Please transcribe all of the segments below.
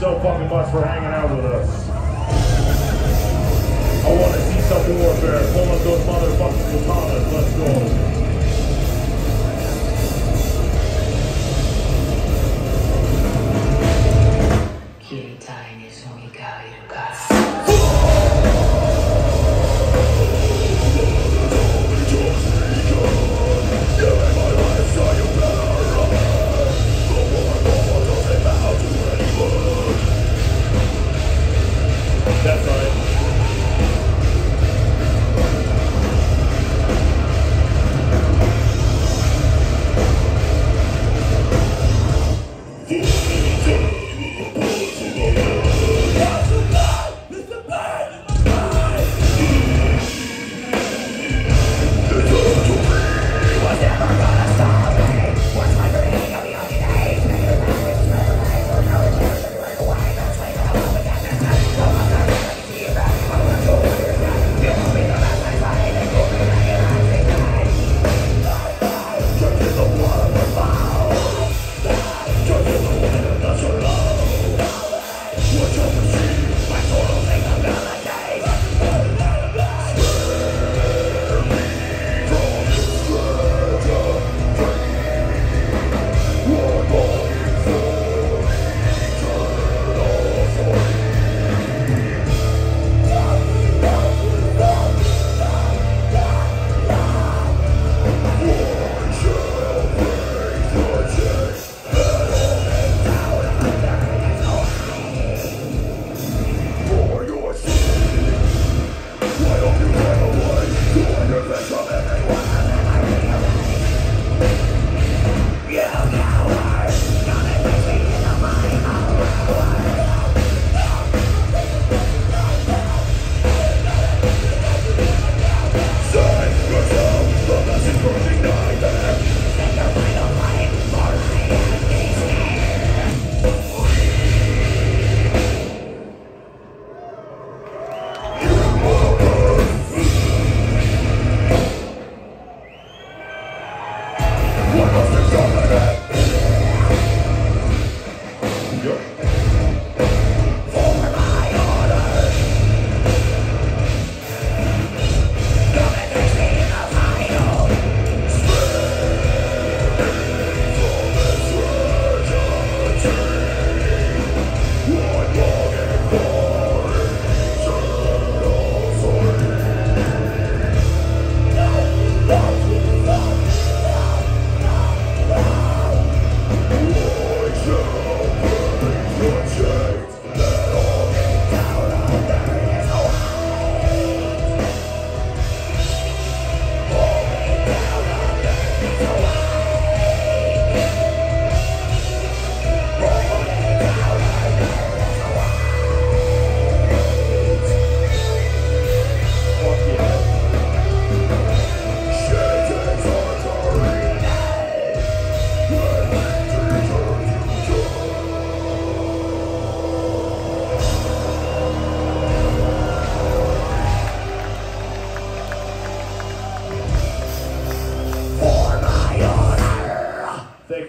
so fucking much for hanging out with us. I want to see some warfare. Pull up those motherfucking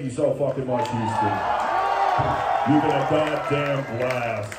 you so fucking much, Houston. You've been a goddamn blast.